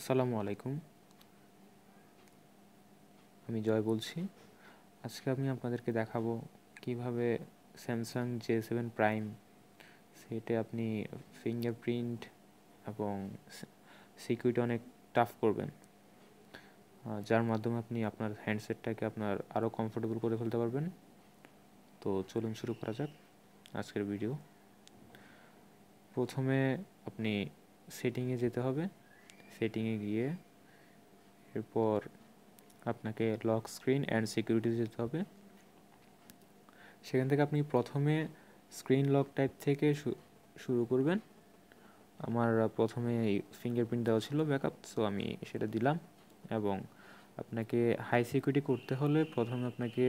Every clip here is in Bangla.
আসসালামু আলাইকুম। আমি জয় বলছি। আজকে আমি আপনাদেরকে দেখাবো কীভাবে স্যামসাং জে সেভেন প্রাইম সেটে আপনি ফিঙ্গারপ্রিন্ট এবং সিকিউরিটি অনেক টাফ করবেন। যার মাধ্যমে আপনি আপনার হ্যান্ডসেটটাকে আপনার আরও কমফোর্টেবল করে ফেলতে পারবেন। তো চলুন শুরু করা যাক আজকের ভিডিও প্রথমে আপনি সেটিংয়ে যেতে হবে। সেটিংয়ে গিয়ে এরপর আপনাকে লক স্ক্রিন অ্যান্ড সিকিউরিটি যেতে হবে। সেখান থেকে আপনি প্রথমে স্ক্রিন লক টাইপ থেকে শুরু করবেন। আমার প্রথমে ফিঙ্গারপ্রিন্ট দেওয়া ছিল ব্যাকআপ সো আমি সেটা দিলাম এবং আপনাকে হাই সিকিউরিটি করতে হলে প্রথমে আপনাকে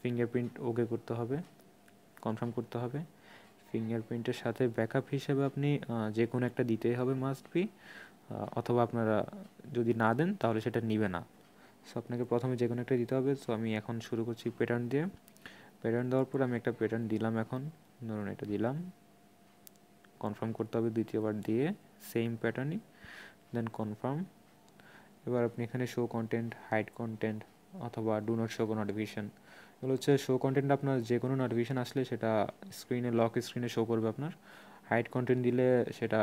ফিঙ্গারপ্রিন্ট ওকে করতে হবে কনফার্ম করতে হবে। ফিঙ্গারপ্রিন্টের সাথে ব্যাকআপ হিসেবে আপনি যে কোনো একটা দিতেই হবে মাস্ট বি অথবা আপনারা যদি না দেন তাহলে সেটা নিবে না। সো আপনাকে প্রথমে যে কোনো একটা দিতে হবে। সো আমি এখন শুরু করছি প্যাটার্ন দিয়ে। প্যাটার্ন দেওয়ার পর আমি একটা প্যাটার্ন দিলাম এখন। ধরুন এটা দিলাম। কনফার্ম করতে হবে দ্বিতীয়বার দিয়ে সেম প্যাটার্নই দেন কনফার্ম এবার আপনি এখানে শো কন্টেন্ট হাইড কন্টেন্ট অথবা ডু নট শো নোটিফিকেশান এগুলো হচ্ছে শো কন্টেন্ট আপনার যে কোনো নোটিফিকেশান আসলে সেটা স্ক্রিনে লক স্ক্রিনে শো করবে আপনার। হাইড কন্টেন্ট দিলে সেটা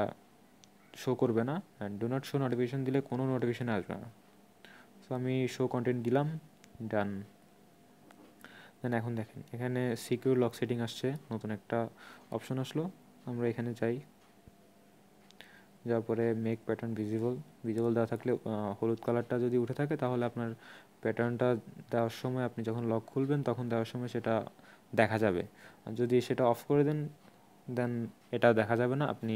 শো করবে না and do not show notification দিলে কোনো নোটিফিকেশান আসবে না। সো আমি শো কন্টেন্ট দিলাম ডান দেন এখন দেখেন, এখানে সিকিউর লক সেটিং আসছে, নতুন একটা অপশন আসলো। আমরা এখানে যাই। যাওয়ার পরে মেক প্যাটার্ন ভিজিবল ভিজিবল দেওয়া থাকলে হলুদ কালারটা যদি উঠে থাকে তাহলে আপনার প্যাটার্নটা দেওয়ার সময় আপনি যখন লক খুলবেন, তখন দেওয়ার সময় সেটা দেখা যাবে। যদি সেটা অফ করে দেন দেন এটা দেখা যাবে না। আপনি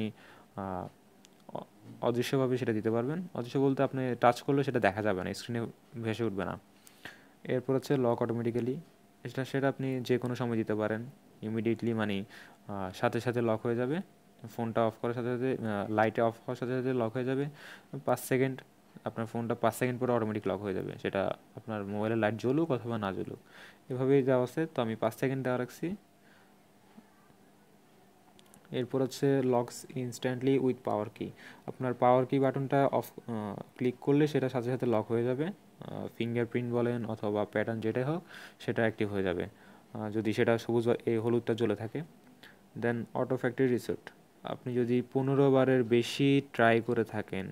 অদৃশ্যভাবে সেটা দিতে পারবেন। অদৃশ্য বলতে আপনি টাচ করলে সেটা দেখা যাবে না স্ক্রিনে ভেসে উঠবে না। এরপর হচ্ছে লক অটোমেটিক্যালি এটা সেটা আপনি যে কোনো সময় দিতে পারেন। ইমিডিয়েটলি মানে সাথে সাথে লক হয়ে যাবে। ফোনটা অফ করার সাথে সাথে লাইটে অফ হওয়ার সাথে সাথে লক হয়ে যাবে। পাঁচ সেকেন্ড আপনার ফোনটা পাঁচ সেকেন্ড পরে অটোমেটিক লক হয়ে যাবে। সেটা আপনার মোবাইলের লাইট জ্বলুক অথবা না জ্বলুক। এভাবেই দেওয়া আছে, তো আমি পাঁচ সেকেন্ড দেওয়া রাখছি। এরপর হচ্ছে লকস ইনস্ট্যান্টলি উইথ পাওয়ার কি আপনার পাওয়ার কি বাটনটা অফ ক্লিক করলে সেটা সাথে সাথে লক হয়ে যাবে। ফিঙ্গারপ্রিন্ট বলেন অথবা প্যাটার্ন যেটাই হোক, সেটা অ্যাক্টিভ হয়ে যাবে। যদি সেটা সবুজ এই হলুদটা জ্বলে থাকে। দেন অটো ফ্যাক্টরি রিসোর্ট আপনি যদি পনেরো বারের বেশি ট্রাই করে থাকেন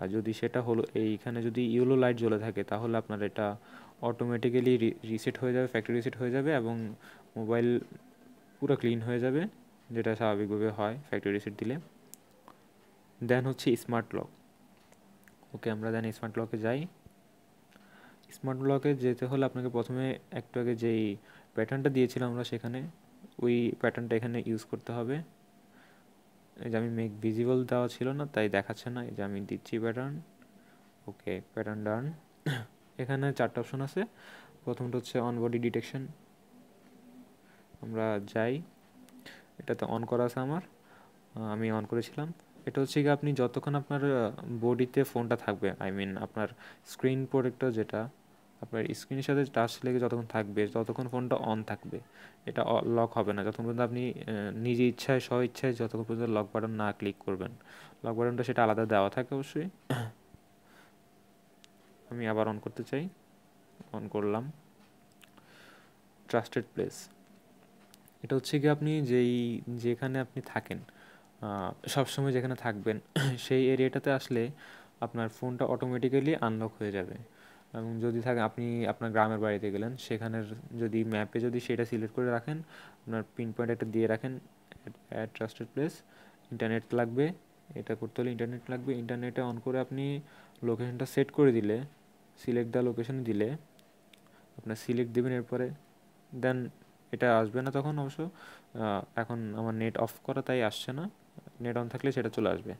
আর যদি সেটা হলো, এইখানে যদি ইয়েলো লাইট জ্বলে থাকে, তাহলে আপনার এটা অটোমেটিক্যালি রিসেট হয়ে যাবে ফ্যাক্টরি রিসেট হয়ে যাবে এবং মোবাইল পুরো ক্লিন হয়ে যাবে, যেটা স্বাভাবিকভাবে হয় ফ্যাক্টরি রিসেট দিলে। দেন হচ্ছে স্মার্ট লক ওকে আমরা দেন স্মার্ট লকে যাই। স্মার্ট লকে যেতে হলে আপনাকে প্রথমে একটু আগে যেই প্যাটার্নটা দিয়েছিলাম আমরা সেখানে, ওই প্যাটার্নটা এখানে ইউজ করতে হবে। এই যে আমি মেক ভিজিবল দেওয়া ছিল না, তাই দেখাচ্ছে না। এই যে আমি দিচ্ছি প্যাটার্ন ওকে প্যাটার্ন ডান এখানে চারটা অপশন আছে। প্রথমটা হচ্ছে অন বডি ডিটেকশন আমরা যাই। এটাতে অন করা আছে আমার। আমি অন করেছিলাম। এটা হচ্ছে কি আপনি যতক্ষণ আপনার বডিতে ফোনটা থাকবে আই মিন আপনার স্ক্রিন প্রোডেক্টর যেটা আপনার স্ক্রিনের সাথে টাচ লেগে যতক্ষণ থাকবে, ততক্ষণ ফোনটা অন থাকবে। এটা লক হবে না। যতক্ষণ পর্যন্ত আপনি নিজে ইচ্ছায় স্ব ইচ্ছায় যতক্ষণ পর্যন্ত লক বাটন না ক্লিক করবেন। লক বাটনটা সেটা আলাদা দেওয়া থাকে অবশ্যই। আমি আবার অন করতে চাই। অন করলাম। ট্রাস্টেড প্লেস এটা হচ্ছে কি আপনি যেই, যেখানে আপনি থাকেন সবসময় যেখানে থাকবেন, সেই এরিয়াটাতে আসলে আপনার ফোনটা অটোমেটিক্যালি আনলক হয়ে যাবে। এবং যদি থাকে, আপনি আপনার গ্রামের বাড়িতে গেলেন, সেখানের যদি ম্যাপে যদি সেটা সিলেক্ট করে রাখেন, আপনার পিন পয়েন্ট একটা দিয়ে রাখেন অ্যাট ট্রাস্টেড প্লেস ইন্টারনেট লাগবে, এটা করতে হলে ইন্টারনেট লাগবে ইন্টারনেটে অন করে আপনি লোকেশনটা সেট করে দিলে সিলেক্ট দ্য লোকেশন দিলে, আপনার সিলেক্ট দেবেন এরপরে দেন এটা আসবে না তখন অবশ্য এখন আমার নেট অফ করা তাই আসছে না নেট অন থাকলে সেটা চলে আসবে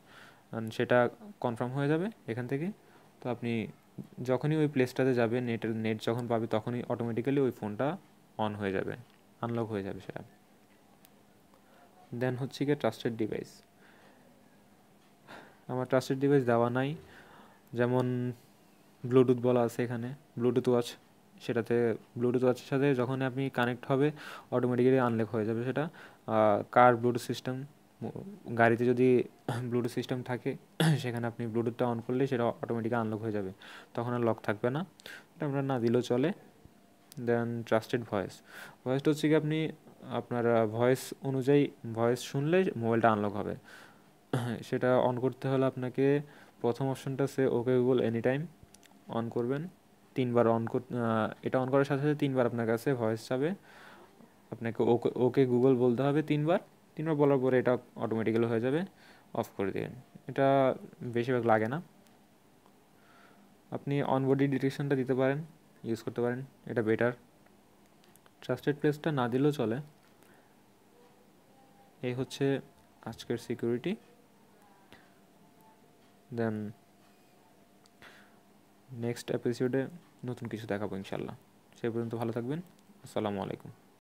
সেটা কনফার্ম হয়ে যাবে এখান থেকে, তো আপনি যখনই ওই প্লেসটাতে যাবে নেটের নেট যখন পাবে তখনই অটোমেটিক্যালি ওই ফোনটা অন হয়ে যাবে আনলক হয়ে যাবে সেটা। দেন হচ্ছে গিয়ে ট্রাস্টেড ডিভাইস আমার ট্রাস্টেড ডিভাইস দেওয়া নাই। যেমন ব্লুটুথ বলা আছে এখানে ব্লুটুথ ওয়াচ সেটাতে ব্লুটুথ ওয়াচের সাথে যখন আপনি কানেক্ট হবে অটোমেটিক্যালি আনলক হয়ে যাবে সেটা। কার ব্লুটুথ সিস্টেম গাড়িতে যদি ব্লুটুথ সিস্টেম থাকে, সেখানে আপনি ব্লুটুথটা অন করলে সেটা অটোমেটিক আনলক হয়ে যাবে। তখন আর লক থাকবে না। এটা আমরা না দিলেও চলে। দেন ট্রাস্টেড ভয়েস ভয়েসটা হচ্ছে কি আপনি, আপনার ভয়েস অনুযায়ী ভয়েস শুনলে মোবাইলটা আনলক হবে। সেটা অন করতে হলে আপনাকে প্রথম অপশনটা say okay Google any time on করবেন। তিনবার অন কর এটা অন করার সাথে সাথে তিনবার আপনার কাছে ভয়েস যাবে। আপনাকে ওকে ওকে গুগল বলতে হবে তিনবার। তিনবার বলার পরে এটা অটোমেটিক্যালি হয়ে যাবে অফ করে দিন এটা বেশিরভাগ লাগে না। আপনি অনবডি ডিটেকশনটা দিতে পারেন ইউজ করতে পারেন, এটা বেটার ট্রাস্টেড প্লেসটা না দিলেও চলে। এই হচ্ছে আজকের সিকিউরিটি দেন নেক্সট এপিসোডে নতুন কিছু দেখাবো ইনশাল্লাহ। সেই পর্যন্ত ভালো থাকবেন। আসসালামু আলাইকুম।